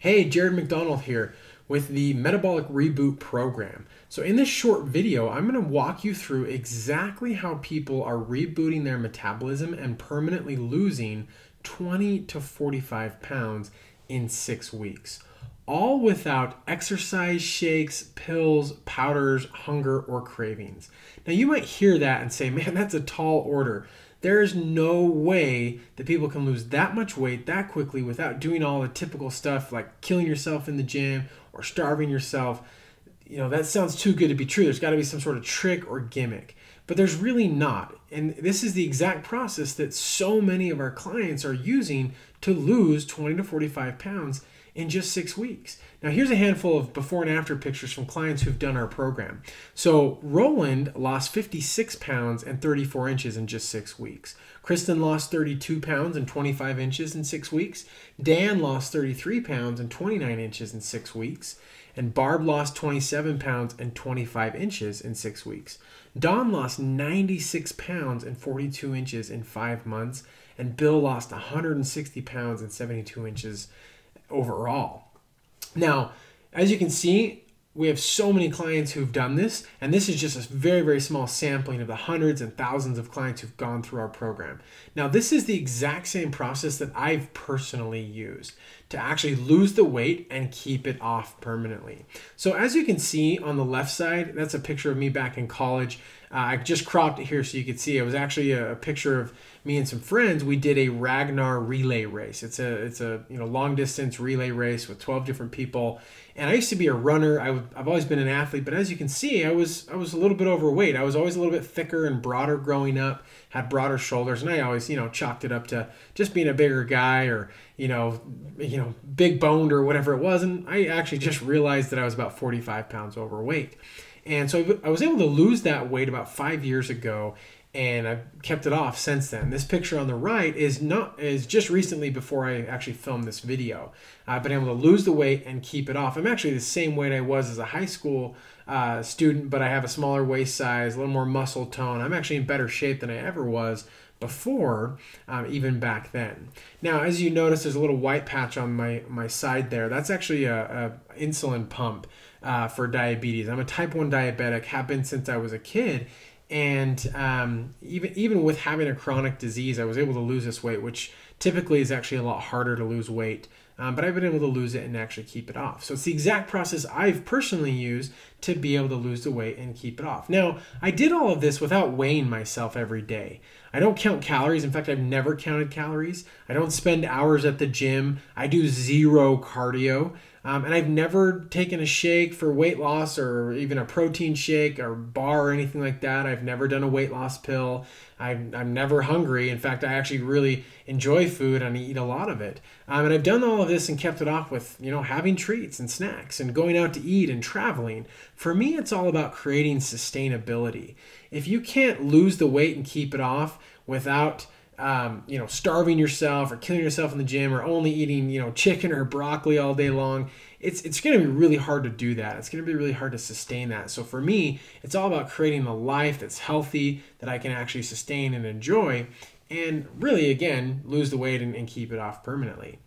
Hey, Jared McDonald here with the Metabolic Reboot Program. So, in this short video, I'm going to walk you through exactly how people are rebooting their metabolism and permanently losing 20 to 45 pounds in six weeks, all without exercise shakes, pills, powders, hunger, or cravings. Now, you might hear that and say, man, that's a tall order. There is no way that people can lose that much weight that quickly without doing all the typical stuff like killing yourself in the gym or starving yourself. You know, that sounds too good to be true. There's got to be some sort of trick or gimmick. But there's really not. And this is the exact process that so many of our clients are using to lose 20 to 45 pounds in just six weeks. Now, here's a handful of before and after pictures from clients who've done our program. So, Roland lost 56 pounds and 34 inches in just six weeks. Kristen lost 32 pounds and 25 inches in six weeks. Dan lost 33 pounds and 29 inches in six weeks. And Barb lost 27 pounds and 25 inches in six weeks. Don lost 96 pounds and 42 inches in five months. And Bill lost 160 pounds and 72 inches overall. Now, as you can see, we have so many clients who've done this, and this is just a very, very small sampling of the hundreds and thousands of clients who've gone through our program. Now, this is the exact same process that I've personally used to actually lose the weight and keep it off permanently. So, as you can see on the left side, that's a picture of me back in college. Uh, I just cropped it here so you could see. It was actually a, a picture of me and some friends. We did a Ragnar relay race. It's a it's a you know long distance relay race with 12 different people. And I used to be a runner. I, I've always been an athlete, but as you can see, I was I was a little bit overweight. I was always a little bit thicker and broader growing up. Had broader shoulders, and I always you know chalked it up to just being a bigger guy or you know you know big boned or whatever it was. And I actually just realized that I was about 45 pounds overweight. And so I was able to lose that weight about five years ago, and I've kept it off since then. This picture on the right is not is just recently before I actually filmed this video. I've been able to lose the weight and keep it off. I'm actually the same weight I was as a high school uh, student, but I have a smaller waist size, a little more muscle tone. I'm actually in better shape than I ever was before, um, even back then. Now, as you notice, there's a little white patch on my, my side there. That's actually a, a insulin pump uh, for diabetes. I'm a type 1 diabetic, have been since I was a kid. And um, even even with having a chronic disease, I was able to lose this weight, which typically is actually a lot harder to lose weight. Um, but I've been able to lose it and actually keep it off. So it's the exact process I've personally used to be able to lose the weight and keep it off. Now, I did all of this without weighing myself every day. I don't count calories. In fact, I've never counted calories. I don't spend hours at the gym. I do zero cardio. Um, and I've never taken a shake for weight loss or even a protein shake or bar or anything like that. I've never done a weight loss pill. I'm, I'm never hungry. In fact, I actually really enjoy food and I eat a lot of it. Um, and I've done all of this and kept it off with, you know, having treats and snacks and going out to eat and traveling. For me, it's all about creating sustainability. If you can't lose the weight and keep it off without um, you know, starving yourself or killing yourself in the gym or only eating, you know, chicken or broccoli all day long, it's it's going to be really hard to do that. It's going to be really hard to sustain that. So for me, it's all about creating a life that's healthy that I can actually sustain and enjoy, and really again lose the weight and, and keep it off permanently.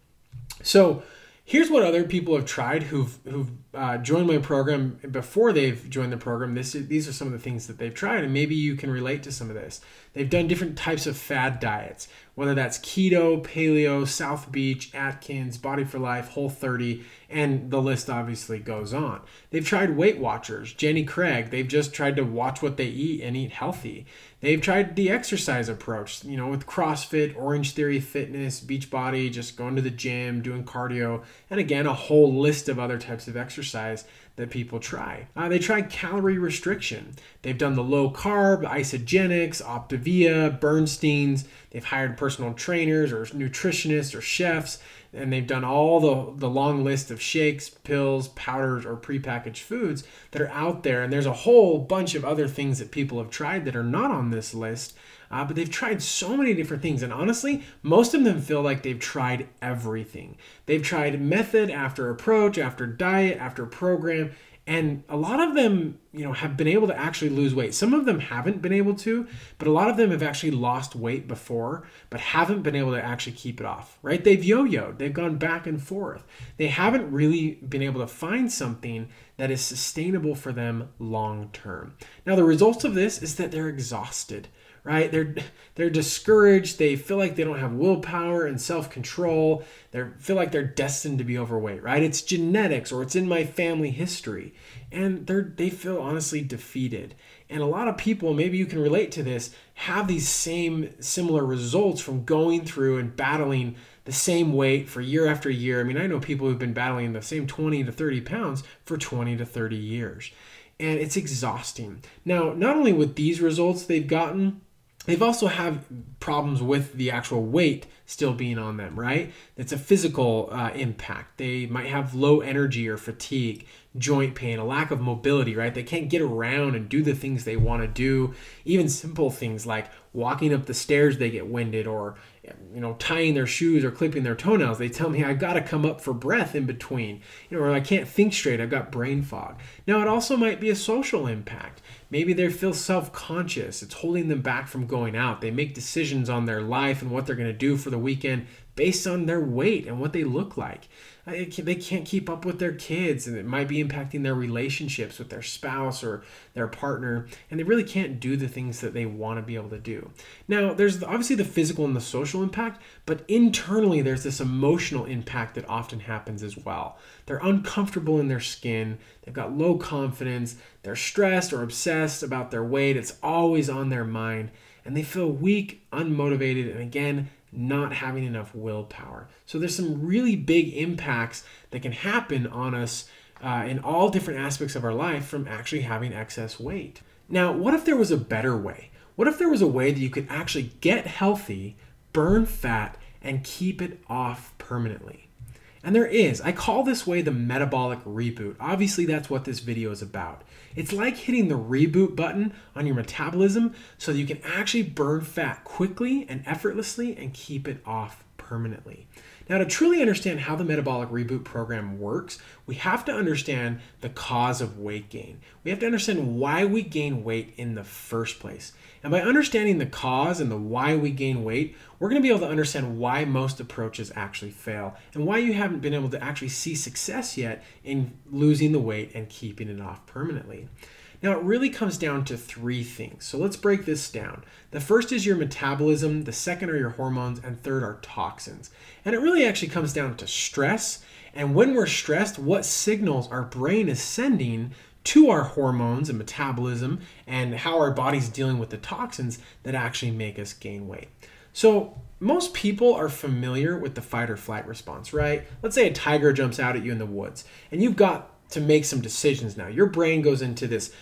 So here's what other people have tried who've who've uh, joined my program before they've joined the program. This is, these are some of the things that they've tried, and maybe you can relate to some of this. They've done different types of fad diets, whether that's keto, paleo, South Beach, Atkins, Body for Life, Whole 30, and the list obviously goes on. They've tried Weight Watchers, Jenny Craig. They've just tried to watch what they eat and eat healthy. They've tried the exercise approach, you know, with CrossFit, Orange Theory Fitness, Beachbody, just going to the gym, doing cardio, and again, a whole list of other types of exercise that people try. Uh, they tried calorie restriction. They've done the low carb, Isagenix, Optavia, Bernstein's. They've hired personal trainers or nutritionists or chefs, and they've done all the, the long list of shakes, pills, powders, or prepackaged foods that are out there. And there's a whole bunch of other things that people have tried that are not on this list. Uh, but they've tried so many different things. And honestly, most of them feel like they've tried everything. They've tried method after approach, after diet, after program, And a lot of them, you know, have been able to actually lose weight. Some of them haven't been able to, but a lot of them have actually lost weight before, but haven't been able to actually keep it off, right? They've yo yoed, they've gone back and forth. They haven't really been able to find something that is sustainable for them long term. Now, the results of this is that they're exhausted right? They're they're discouraged. They feel like they don't have willpower and self-control. They feel like they're destined to be overweight, right? It's genetics or it's in my family history. And they're they feel honestly defeated. And a lot of people, maybe you can relate to this, have these same similar results from going through and battling the same weight for year after year. I mean, I know people who've been battling the same 20 to 30 pounds for 20 to 30 years. And it's exhausting. Now, not only with these results they've gotten, they've also have problems with the actual weight still being on them right? It's a physical uh, impact. They might have low energy or fatigue joint pain a lack of mobility right? They can't get around and do the things they want to do. Even simple things like walking up the stairs they get winded or you know tying their shoes or clipping their toenails they tell me i got to come up for breath in between you know or i can't think straight i've got brain fog. Now it also might be a social impact. Maybe they feel self-conscious. It's holding them back from going out. They make decisions on their life and what they're going to do for the weekend based on their weight and what they look like. They can't keep up with their kids, and it might be impacting their relationships with their spouse or their partner, and they really can't do the things that they want to be able to do. Now, there's obviously the physical and the social impact, but internally, there's this emotional impact that often happens as well. They're uncomfortable in their skin, they've got low confidence, they're stressed or obsessed about their weight, it's always on their mind, and they feel weak, unmotivated, and again, not having enough willpower. So there's some really big impacts that can happen on us uh, in all different aspects of our life from actually having excess weight. Now, what if there was a better way? What if there was a way that you could actually get healthy, burn fat, and keep it off permanently? And there is. I call this way the metabolic reboot. Obviously, that's what this video is about. It's like hitting the reboot button on your metabolism so that you can actually burn fat quickly and effortlessly and keep it off permanently. Now, to truly understand how the metabolic reboot program works, we have to understand the cause of weight gain. We have to understand why we gain weight in the first place. And by understanding the cause and the why we gain weight, we're going to be able to understand why most approaches actually fail and why you haven't been able to actually see success yet in losing the weight and keeping it off permanently. Now, it really comes down to three things. So let's break this down. The first is your metabolism, the second are your hormones, and third are toxins. And it really actually comes down to stress. And when we're stressed, what signals our brain is sending to our hormones and metabolism and how our body's dealing with the toxins that actually make us gain weight. So, most people are familiar with the fight or flight response, right? Let's say a tiger jumps out at you in the woods and you've got to make some decisions now. Your brain goes into this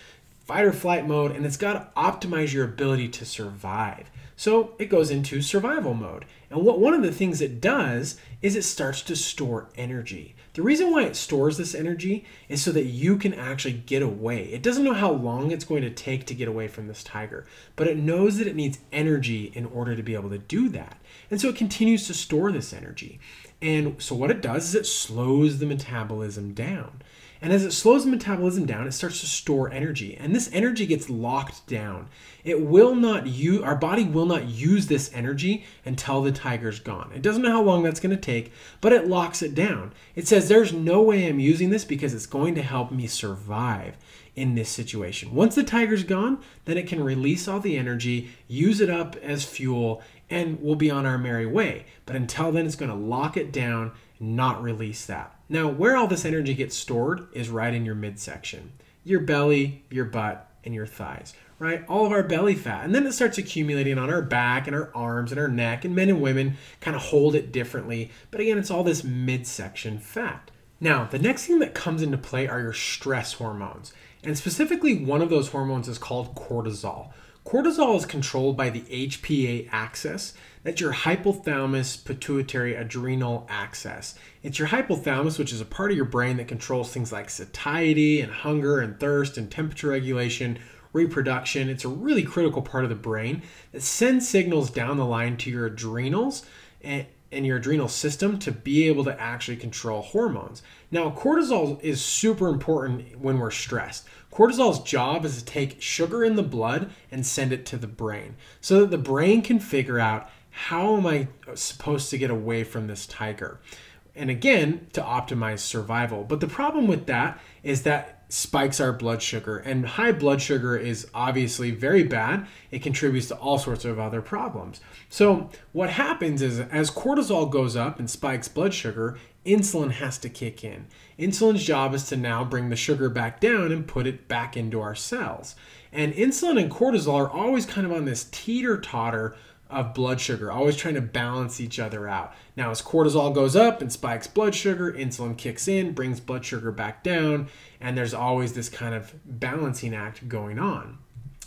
fight or flight mode and it's got to optimize your ability to survive. So it goes into survival mode. And what one of the things it does is it starts to store energy. The reason why it stores this energy is so that you can actually get away. It doesn't know how long it's going to take to get away from this tiger, but it knows that it needs energy in order to be able to do that. And so it continues to store this energy. And so what it does is it slows the metabolism down. And as it slows metabolism down, it starts to store energy. And this energy gets locked down. It will not use, our body will not use this energy until the tiger's gone. It doesn't know how long that's going to take, but it locks it down. It says, There's no way I'm using this because it's going to help me survive in this situation. Once the tiger's gone, then it can release all the energy, use it up as fuel, and we'll be on our merry way. But until then, it's going to lock it down, and not release that. Now, where all this energy gets stored is right in your midsection your belly, your butt, and your thighs, right? All of our belly fat. And then it starts accumulating on our back and our arms and our neck. And men and women kind of hold it differently. But again, it's all this midsection fat. Now, the next thing that comes into play are your stress hormones. And specifically, one of those hormones is called cortisol. Cortisol is controlled by the HPA axis. That's your hypothalamus pituitary adrenal axis. It's your hypothalamus, which is a part of your brain that controls things like satiety and hunger and thirst and temperature regulation, reproduction. It's a really critical part of the brain that sends signals down the line to your adrenals and and your adrenal system to be able to actually control hormones. Now, cortisol is super important when we're stressed. Cortisol's job is to take sugar in the blood and send it to the brain so that the brain can figure out how am I supposed to get away from this tiger? And again, to optimize survival. But the problem with that is that spikes our blood sugar. And high blood sugar is obviously very bad. It contributes to all sorts of other problems. So, what happens is as cortisol goes up and spikes blood sugar, insulin has to kick in. Insulin's job is to now bring the sugar back down and put it back into our cells. And insulin and cortisol are always kind of on this teeter totter of blood sugar, always trying to balance each other out. Now, as cortisol goes up and spikes blood sugar, insulin kicks in, brings blood sugar back down, and there's always this kind of balancing act going on.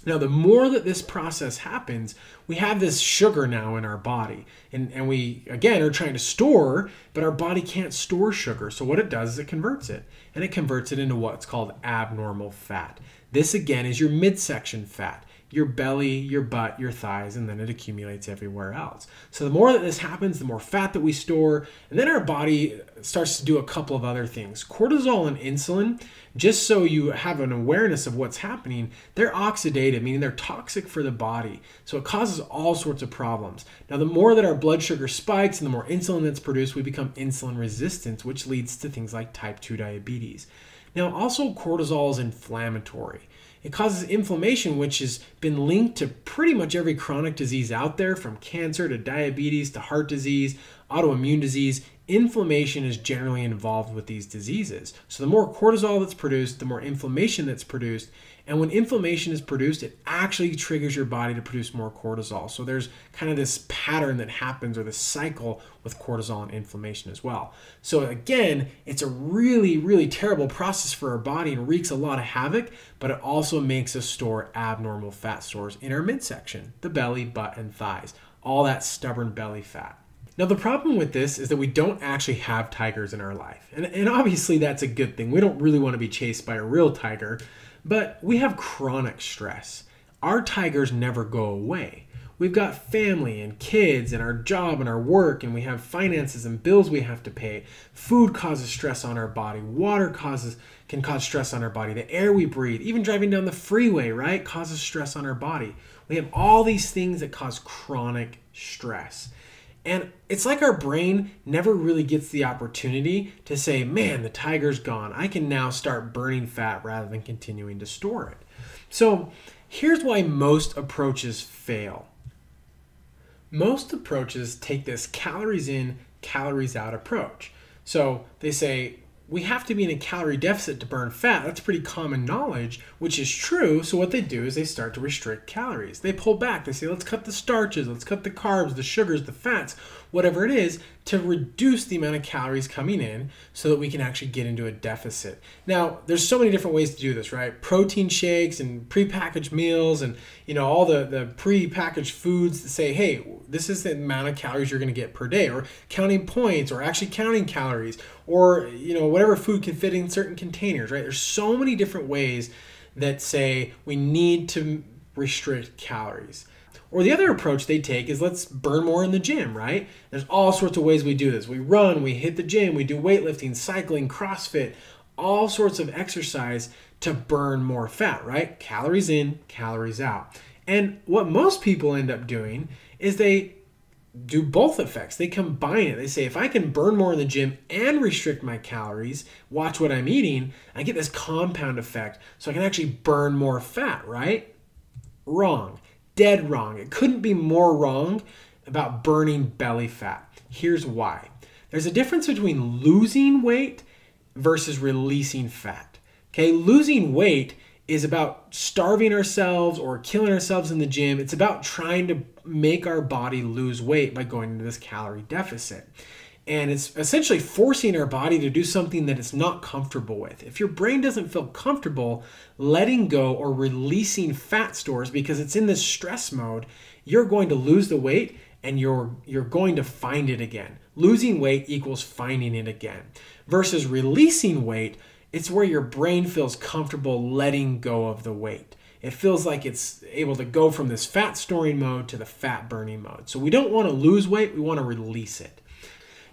Now, the more that this process happens, we have this sugar now in our body. And, and we, again, are trying to store, but our body can't store sugar. So, what it does is it converts it. And it converts it into what's called abnormal fat. This, again, is your midsection fat your belly, your butt, your thighs, and then it accumulates everywhere else. So the more that this happens, the more fat that we store, and then our body starts to do a couple of other things. Cortisol and insulin, just so you have an awareness of what's happening, they're oxidative, meaning they're toxic for the body. So it causes all sorts of problems. Now, the more that our blood sugar spikes and the more insulin that's produced, we become insulin resistant, which leads to things like type 2 diabetes. Now, also, cortisol is inflammatory. It causes inflammation, which has been linked to pretty much every chronic disease out there, from cancer to diabetes to heart disease, autoimmune disease. Inflammation is generally involved with these diseases. So, the more cortisol that's produced, the more inflammation that's produced, and when inflammation is produced, it actually triggers your body to produce more cortisol. So there's kind of this pattern that happens or this cycle with cortisol and inflammation as well. So again, it's a really, really terrible process for our body and wreaks a lot of havoc, but it also makes us store abnormal fat stores in our midsection, the belly, butt, and thighs, all that stubborn belly fat. Now, the problem with this is that we don't actually have tigers in our life. And, and obviously, that's a good thing. We don't really want to be chased by a real tiger. But we have chronic stress. Our tigers never go away. We've got family and kids and our job and our work, and we have finances and bills we have to pay. Food causes stress on our body. Water causes can cause stress on our body. The air we breathe, even driving down the freeway, right, causes stress on our body. We have all these things that cause chronic stress. And it's like our brain never really gets the opportunity to say, man, the tiger's gone. I can now start burning fat rather than continuing to store it. So here's why most approaches fail. Most approaches take this calories in, calories out approach. So they say, we have to be in a calorie deficit to burn fat. That's pretty common knowledge, which is true. So what they do is they start to restrict calories. They pull back. They say, let's cut the starches, let's cut the carbs, the sugars, the fats, whatever it is, to reduce the amount of calories coming in so that we can actually get into a deficit. Now, there's so many different ways to do this, right? Protein shakes and prepackaged meals and you know all the the prepackaged foods that say, "Hey, this is the amount of calories you're going to get per day," or counting points or actually counting calories or you know whatever food can fit in certain containers, right? There's so many different ways that say we need to restrict calories. Or the other approach they take is let's burn more in the gym, right? There's all sorts of ways we do this. We run, we hit the gym, we do weightlifting, cycling, CrossFit, all sorts of exercise to burn more fat, right? Calories in, calories out. And what most people end up doing is they do both effects. They combine it. They say, if I can burn more in the gym and restrict my calories, watch what I'm eating, I get this compound effect. So I can actually burn more fat, right? Wrong dead wrong. It couldn't be more wrong about burning belly fat. Here's why there's a difference between losing weight versus releasing fat. Okay, losing weight is about starving ourselves or killing ourselves in the gym. It's about trying to make our body lose weight by going into this calorie deficit. And it's essentially forcing our body to do something that it's not comfortable with. If your brain doesn't feel comfortable letting go or releasing fat stores because it's in this stress mode, you're going to lose the weight and you're you're going to find it again. Losing weight equals finding it again. Versus releasing weight, it's where your brain feels comfortable letting go of the weight. It feels like it's able to go from this fat storing mode to the fat burning mode. So we don't want to lose weight, we want to release it.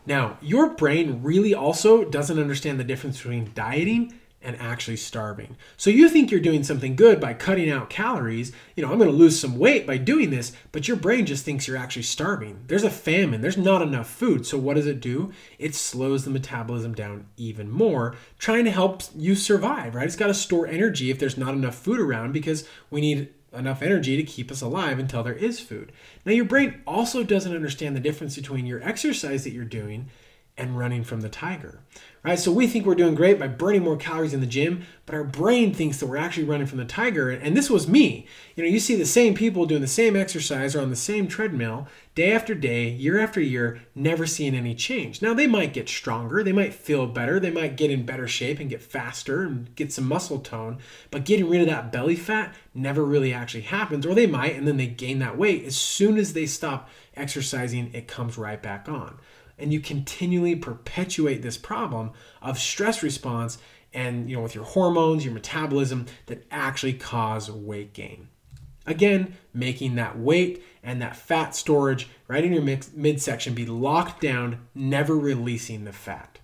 Now, your brain really also doesn't understand the difference between dieting and actually starving. So you think you're doing something good by cutting out calories. You know, I'm going to lose some weight by doing this, but your brain just thinks you're actually starving. There's a famine, there's not enough food. So what does it do? It slows the metabolism down even more, trying to help you survive, right? It's got to store energy if there's not enough food around because we need enough energy to keep us alive until there is food. Now, your brain also doesn't understand the difference between your exercise that you're doing and running from the tiger. Right? So we think we're doing great by burning more calories in the gym, but our brain thinks that we're actually running from the tiger. And this was me. You know, you see the same people doing the same exercise or on the same treadmill day after day, year after year, never seeing any change. Now they might get stronger, they might feel better, they might get in better shape and get faster and get some muscle tone, but getting rid of that belly fat never really actually happens, or they might and then they gain that weight. As soon as they stop exercising, it comes right back on and you continually perpetuate this problem of stress response and you know with your hormones your metabolism that actually cause weight gain again making that weight and that fat storage right in your midsection be locked down never releasing the fat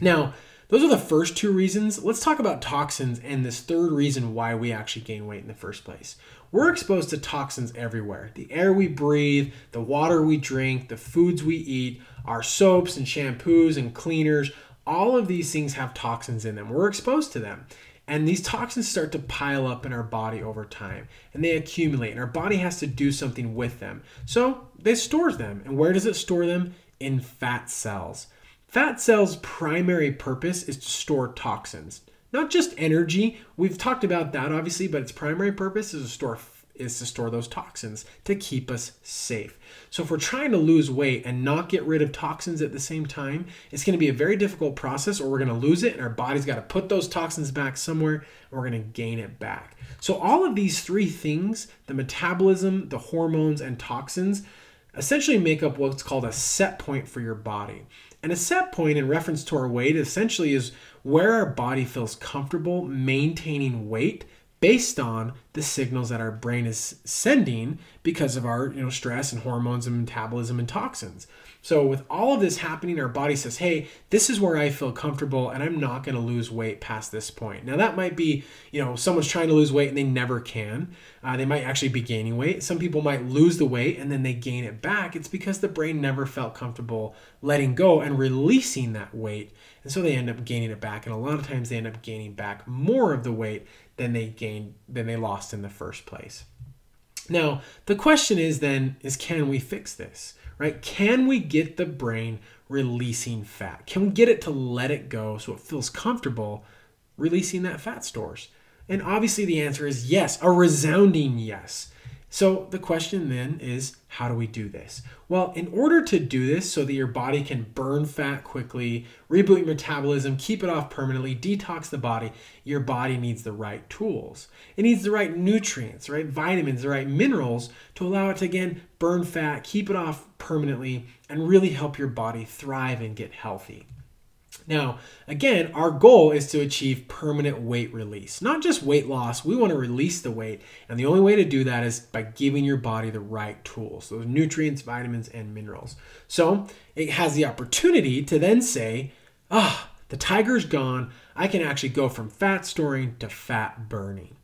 now those are the first two reasons. Let's talk about toxins and this third reason why we actually gain weight in the first place. We're exposed to toxins everywhere. The air we breathe, the water we drink, the foods we eat, our soaps and shampoos and cleaners, all of these things have toxins in them. We're exposed to them. And these toxins start to pile up in our body over time and they accumulate, and our body has to do something with them. So it stores them. And where does it store them? In fat cells. Fat cells' primary purpose is to store toxins, not just energy. We've talked about that obviously, but its primary purpose is to store is to store those toxins to keep us safe. So if we're trying to lose weight and not get rid of toxins at the same time, it's going to be a very difficult process or we're going to lose it and our body's got to put those toxins back somewhere and we're going to gain it back. So all of these three things, the metabolism, the hormones and toxins, essentially make up what's called a set point for your body. And a set point in reference to our weight essentially is where our body feels comfortable maintaining weight based on the signals that our brain is sending because of our you know stress and hormones and metabolism and toxins. So with all of this happening, our body says, "Hey, this is where I feel comfortable, and I'm not going to lose weight past this point." Now that might be, you know, someone's trying to lose weight and they never can. Uh, they might actually be gaining weight. Some people might lose the weight and then they gain it back. It's because the brain never felt comfortable letting go and releasing that weight, and so they end up gaining it back. And a lot of times they end up gaining back more of the weight than they gained than they lost in the first place. Now, the question is then is can we fix this? Right? Can we get the brain releasing fat? Can we get it to let it go so it feels comfortable releasing that fat stores? And obviously the answer is yes, a resounding yes. So the question then is how do we do this? Well, in order to do this so that your body can burn fat quickly, reboot your metabolism, keep it off permanently, detox the body, your body needs the right tools. It needs the right nutrients, right? Vitamins, the right minerals to allow it to again burn fat, keep it off permanently, and really help your body thrive and get healthy. Now, again, our goal is to achieve permanent weight release, not just weight loss. We want to release the weight. And the only way to do that is by giving your body the right tools, those nutrients, vitamins, and minerals. So it has the opportunity to then say, ah, oh, the tiger's gone. I can actually go from fat storing to fat burning.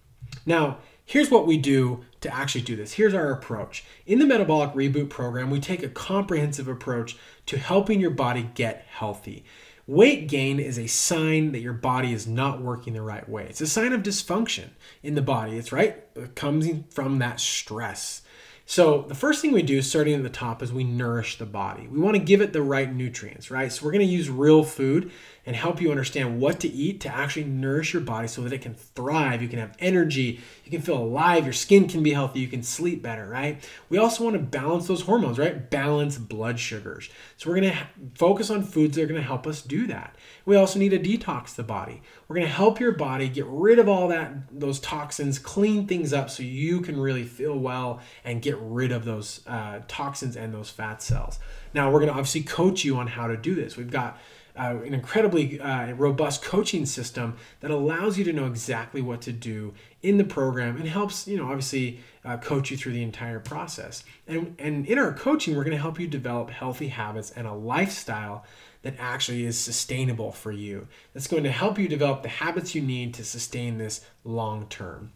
Now, here's what we do to actually do this. Here's our approach. In the Metabolic Reboot program, we take a comprehensive approach to helping your body get healthy. Weight gain is a sign that your body is not working the right way. It's a sign of dysfunction in the body. It's right, it comes from that stress. So the first thing we do, starting at the top, is we nourish the body. We want to give it the right nutrients, right? So we're going to use real food and help you understand what to eat to actually nourish your body so that it can thrive. You can have energy, you can feel alive, your skin can be healthy, you can sleep better, right? We also want to balance those hormones, right? Balance blood sugars. So we're going to focus on foods that are going to help us do that. We also need to detox the body. We're going to help your body get rid of all that those toxins, clean things up so you can really feel well and get rid of those uh, toxins and those fat cells. Now we're going to obviously coach you on how to do this. We've got uh, an incredibly uh, robust coaching system that allows you to know exactly what to do in the program and helps, you know, obviously uh, coach you through the entire process. And, and in our coaching, we're going to help you develop healthy habits and a lifestyle that actually is sustainable for you. That's going to help you develop the habits you need to sustain this long term.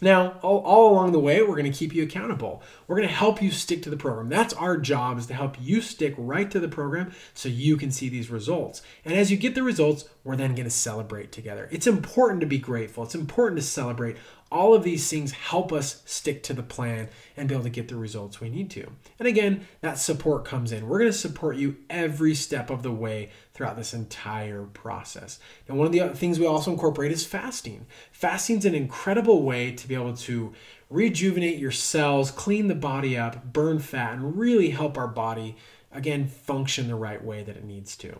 Now, all, all, along the way, we're going to keep you accountable. We're going to help you stick to the program. That's our job is to help you stick right to the program so you can see these results. And as you get the results, we're then going to celebrate together. It's important to be grateful. It's important to celebrate all of these things help us stick to the plan and be able to get the results we need to. And again, that support comes in. We're going to support you every step of the way throughout this entire process. And one of the things we also incorporate is fasting. Fasting is an incredible way to be able to rejuvenate your cells, clean the body up, burn fat, and really help our body again function the right way that it needs to.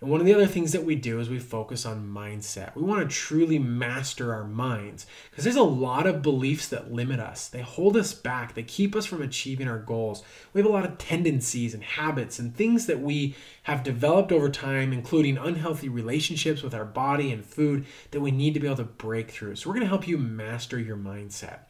And one of the other things that we do is we focus on mindset. We want to truly master our minds because there's a lot of beliefs that limit us. They hold us back, they keep us from achieving our goals. We have a lot of tendencies and habits and things that we have developed over time, including unhealthy relationships with our body and food that we need to be able to break through. So, we're going to help you master your mindset.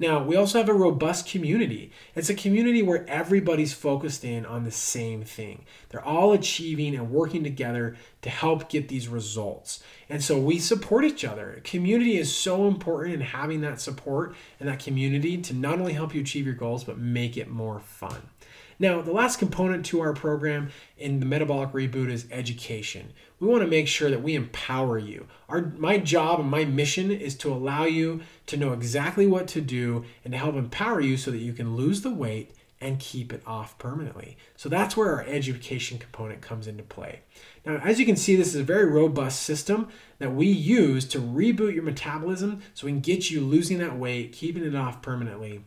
Now, we also have a robust community. It's a community where everybody's focused in on the same thing. They're all achieving and working together to help get these results. And so we support each other. Community is so important in having that support and that community to not only help you achieve your goals, but make it more fun. Now, the last component to our program in the Metabolic Reboot is education. We want to make sure that we empower you. Our, my job and my mission is to allow you to know exactly what to do and to help empower you so that you can lose the weight and keep it off permanently. So that's where our education component comes into play. Now, as you can see, this is a very robust system that we use to reboot your metabolism so we can get you losing that weight, keeping it off permanently.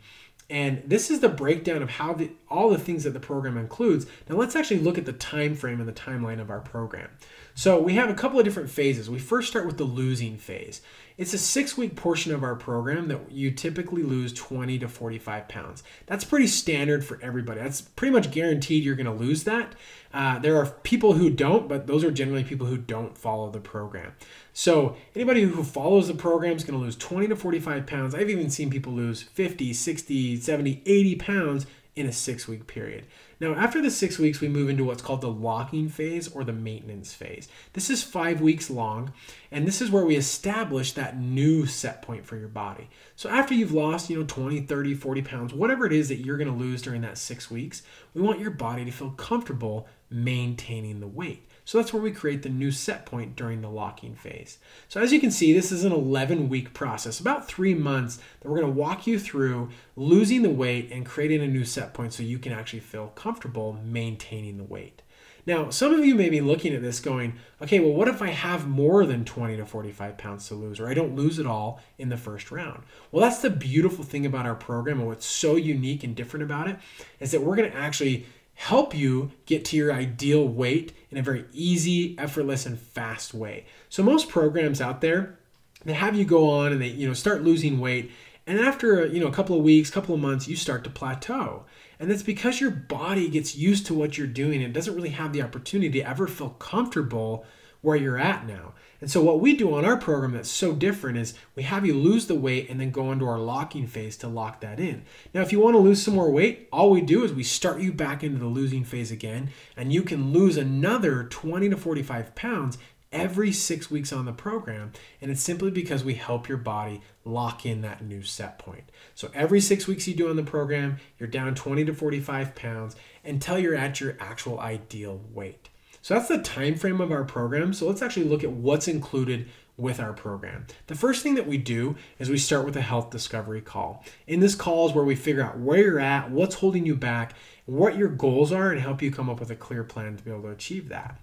And this is the breakdown of how the, all the things that the program includes. Now let's actually look at the time frame and the timeline of our program. So we have a couple of different phases. We first start with the losing phase. It's a six week portion of our program that you typically lose 20 to 45 pounds. That's pretty standard for everybody. That's pretty much guaranteed you're going to lose that. Uh, there are people who don't, but those are generally people who don't follow the program. So anybody who follows the program is going to lose 20 to 45 pounds. I've even seen people lose 50, 60, 70, 80 pounds in a six week period. Now, after the six weeks, we move into what's called the locking phase or the maintenance phase. This is five weeks long, and this is where we establish that new set point for your body. So, after you've lost, you know, 20, 30, 40 pounds, whatever it is that you're going to lose during that six weeks, we want your body to feel comfortable maintaining the weight. So that's where we create the new set point during the locking phase. So as you can see, this is an 11 week process, about three months that we're gonna walk you through losing the weight and creating a new set point so you can actually feel comfortable maintaining the weight. Now, some of you may be looking at this going, okay, well, what if I have more than 20 to 45 pounds to lose, or I don't lose it all in the first round? Well, that's the beautiful thing about our program, and what's so unique and different about it is that we're gonna actually help you get to your ideal weight in a very easy, effortless, and fast way. So most programs out there, they have you go on and they you know start losing weight, and after you know a couple of weeks, couple of months, you start to plateau. And that's because your body gets used to what you're doing and doesn't really have the opportunity to ever feel comfortable where you're at now. And so what we do on our program that's so different is we have you lose the weight and then go into our locking phase to lock that in. Now, if you want to lose some more weight, all we do is we start you back into the losing phase again, and you can lose another 20 to 45 pounds every six weeks on the program. And it's simply because we help your body lock in that new set point. So every six weeks you do on the program, you're down 20 to 45 pounds until you're at your actual ideal weight. So that's the time frame of our program. So let's actually look at what's included with our program. The first thing that we do is we start with a health discovery call. In this call is where we figure out where you're at, what's holding you back, what your goals are, and help you come up with a clear plan to be able to achieve that.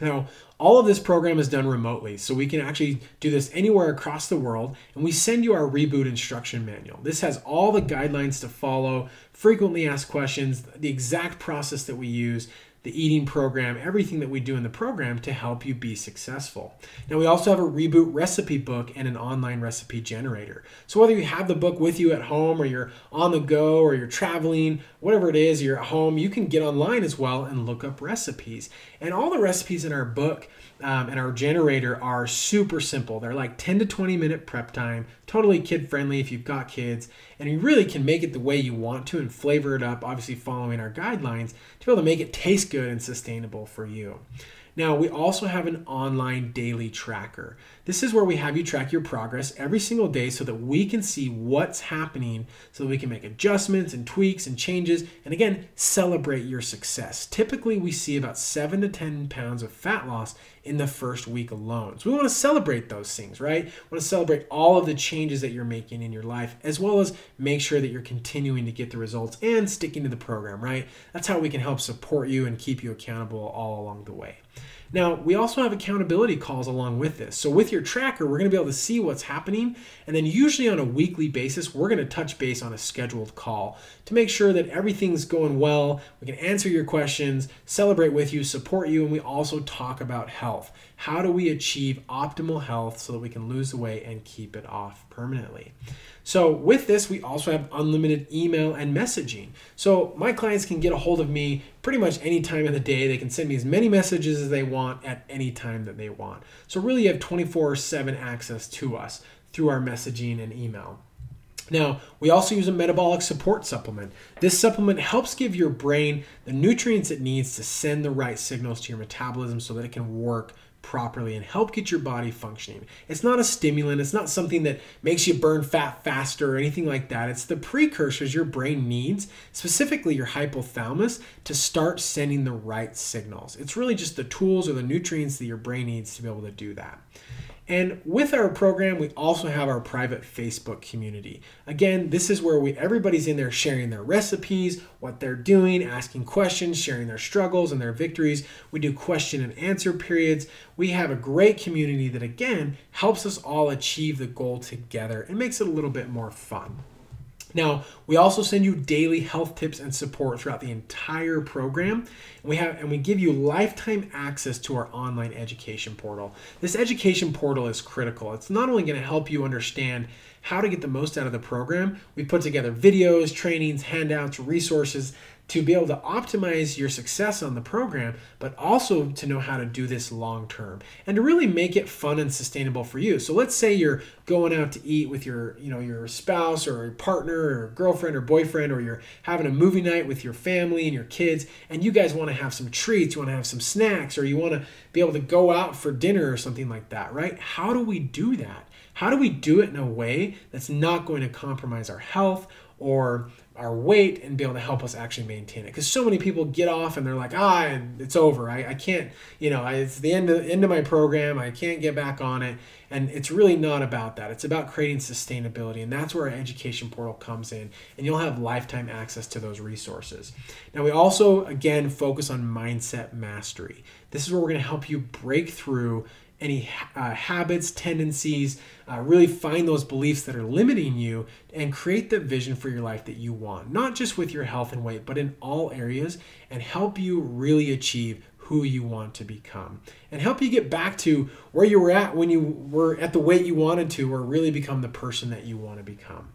Now, all of this program is done remotely, so we can actually do this anywhere across the world, and we send you our reboot instruction manual. This has all the guidelines to follow, frequently asked questions, the exact process that we use, the eating program, everything that we do in the program to help you be successful. Now, we also have a reboot recipe book and an online recipe generator. So, whether you have the book with you at home or you're on the go or you're traveling, whatever it is, you're at home, you can get online as well and look up recipes. And all the recipes in our book um, and our generator are super simple. They're like 10 to 20 minute prep time, totally kid friendly if you've got kids, and you really can make it the way you want to and flavor it up, obviously following our guidelines to be able to make it taste good and sustainable for you. Now, we also have an online daily tracker. This is where we have you track your progress every single day so that we can see what's happening so that we can make adjustments and tweaks and changes and again, celebrate your success. Typically, we see about 7 to 10 pounds of fat loss in the first week alone. So we want to celebrate those things, right? We want to celebrate all of the changes that you're making in your life as well as make sure that you're continuing to get the results and sticking to the program, right? That's how we can help support you and keep you accountable all along the way. Now, we also have accountability calls along with this. So, with your tracker, we're going to be able to see what's happening. And then, usually on a weekly basis, we're going to touch base on a scheduled call to make sure that everything's going well. We can answer your questions, celebrate with you, support you, and we also talk about health. How do we achieve optimal health so that we can lose the weight and keep it off permanently? So, with this, we also have unlimited email and messaging. So, my clients can get a hold of me pretty much any time of the day. They can send me as many messages as they want at any time that they want. So, really, you have 24 7 access to us through our messaging and email. Now, we also use a metabolic support supplement. This supplement helps give your brain the nutrients it needs to send the right signals to your metabolism so that it can work properly and help get your body functioning. It's not a stimulant, it's not something that makes you burn fat faster or anything like that. It's the precursors your brain needs, specifically your hypothalamus, to start sending the right signals. It's really just the tools or the nutrients that your brain needs to be able to do that. And with our program, we also have our private Facebook community. Again, this is where we everybody's in there sharing their recipes, what they're doing, asking questions, sharing their struggles and their victories. We do question and answer periods. We have a great community that again helps us all achieve the goal together and makes it a little bit more fun. Now, we also send you daily health tips and support throughout the entire program. And we have and we give you lifetime access to our online education portal. This education portal is critical. It's not only going to help you understand how to get the most out of the program, we put together videos, trainings, handouts, resources to be able to optimize your success on the program, but also to know how to do this long term and to really make it fun and sustainable for you. So let's say you're going out to eat with your, you know, your spouse or partner or girlfriend or boyfriend, or you're having a movie night with your family and your kids, and you guys want to have some treats, you want to have some snacks, or you want to be able to go out for dinner or something like that, right? How do we do that? How do we do it in a way that's not going to compromise our health or our weight and be able to help us actually maintain it. Because so many people get off and they're like, ah, it's over. I, I can't, you know, it's the end of, end of my program. I can't get back on it. And it's really not about that. It's about creating sustainability. And that's where our education portal comes in. And you'll have lifetime access to those resources. Now, we also, again, focus on mindset mastery. This is where we're going to help you break through any uh, habits, tendencies, uh, really find those beliefs that are limiting you and create the vision for your life that you want, not just with your health and weight, but in all areas, and help you really achieve who you want to become and help you get back to where you were at when you were at the weight you wanted to, or really become the person that you want to become.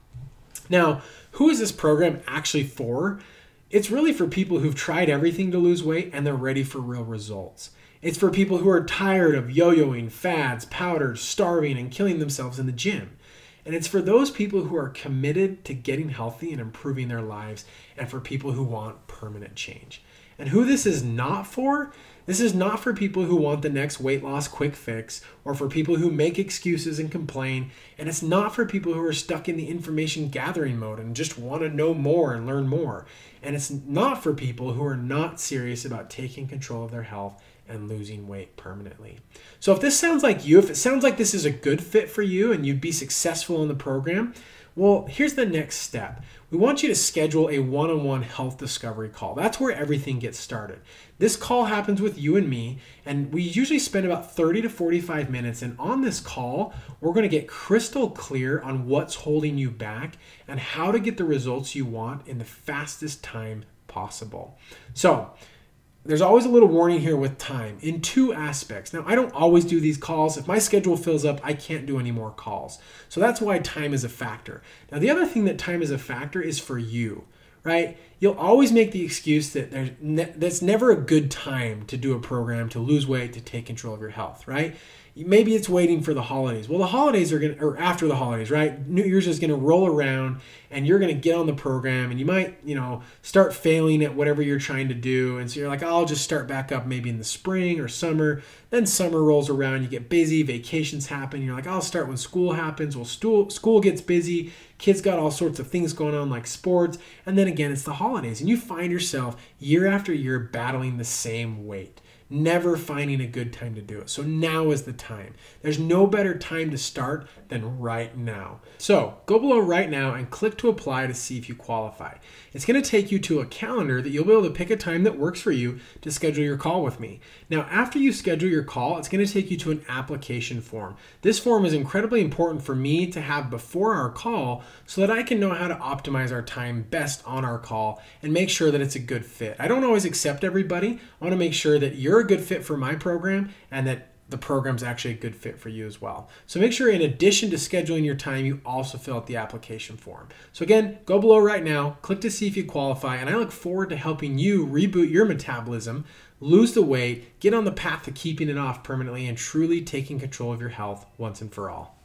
Now, who is this program actually for? It's really for people who've tried everything to lose weight and they're ready for real results. It's for people who are tired of yo yoing, fads, powders, starving, and killing themselves in the gym. And it's for those people who are committed to getting healthy and improving their lives, and for people who want permanent change. And who this is not for, this is not for people who want the next weight loss quick fix, or for people who make excuses and complain. And it's not for people who are stuck in the information gathering mode and just want to know more and learn more. And it's not for people who are not serious about taking control of their health and losing weight permanently. So if this sounds like you, if it sounds like this is a good fit for you and you'd be successful in the program, well, here's the next step. We want you to schedule a one on one health discovery call. That's where everything gets started. This call happens with you and me, and we usually spend about 30 to 45 minutes. And on this call, we're going to get crystal clear on what's holding you back and how to get the results you want in the fastest time possible. So, there's always a little warning here with time in two aspects. Now, I don't always do these calls. If my schedule fills up, I can't do any more calls. So that's why time is a factor. Now, the other thing that time is a factor is for you, right? You'll always make the excuse that there's ne- that's never a good time to do a program to lose weight, to take control of your health, right? Maybe it's waiting for the holidays. Well, the holidays are going to, or after the holidays, right? New Year's is going to roll around and you're going to get on the program and you might, you know, start failing at whatever you're trying to do. And so you're like, oh, I'll just start back up maybe in the spring or summer. Then summer rolls around, you get busy, vacations happen. You're like, I'll start when school happens. Well, school, school gets busy. Kids got all sorts of things going on like sports. And then again, it's the holidays. And you find yourself year after year battling the same weight never finding a good time to do it. So now is the time. There's no better time to start than right now. So go below right now and click to apply to see if you qualify. It's going to take you to a calendar that you'll be able to pick a time that works for you to schedule your call with me. Now, after you schedule your call, it's going to take you to an application form. This form is incredibly important for me to have before our call so that I can know how to optimize our time best on our call and make sure that it's a good fit. I don't always accept everybody. I want to make sure that you're a good fit for my program and that the program's actually a good fit for you as well. So make sure in addition to scheduling your time, you also fill out the application form. So again, go below right now, click to see if you qualify, and I look forward to helping you reboot your metabolism, lose the weight, get on the path to keeping it off permanently, and truly taking control of your health once and for all.